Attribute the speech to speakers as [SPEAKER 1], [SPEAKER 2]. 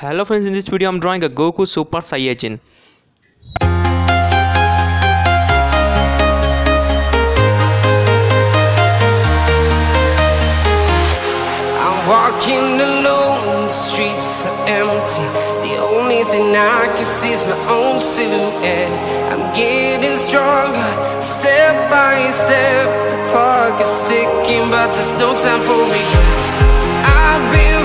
[SPEAKER 1] Hello friends, in this video I'm drawing a Goku Super Saiyajin.
[SPEAKER 2] I'm walking alone, the streets are empty. The only thing I can see is my own silhouette. I'm getting stronger, step by step. The clock is ticking, but there's no time for. I've been